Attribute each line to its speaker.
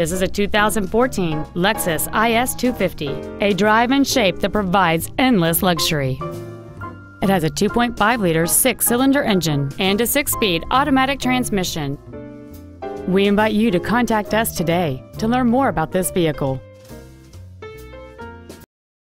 Speaker 1: This is a 2014 Lexus IS 250, a drive and shape that provides endless luxury. It has a 2.5-liter six-cylinder engine and a six-speed automatic transmission. We invite you to contact us today to learn more about this vehicle.